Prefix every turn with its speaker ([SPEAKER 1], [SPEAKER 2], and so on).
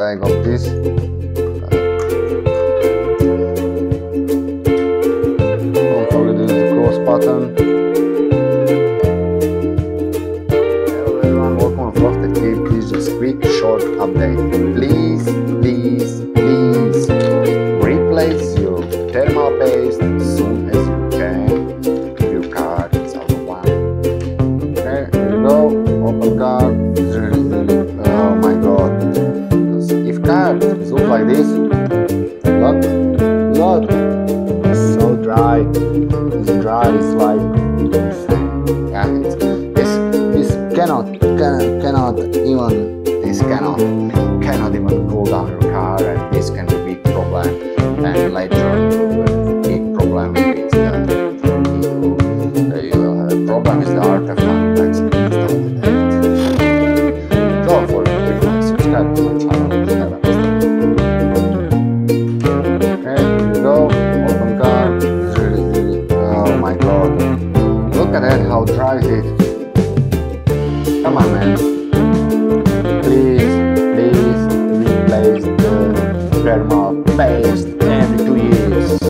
[SPEAKER 1] I got this. Don't forget to the cross button. Everyone, welcome to Fluff the Cave. Please just quick short update. Please, please, please replace your thermal paste as soon as you if card look like this, look, look, it's so dry. It's dry. It's like yeah. It's, this this cannot can, cannot even this cannot cannot even cool down your car, and this can be big problem. And later, big problem is that you, you will have a problem with the artifact Look at that, how dry is it. Come on, man. Please, please replace the thermal paste and clean.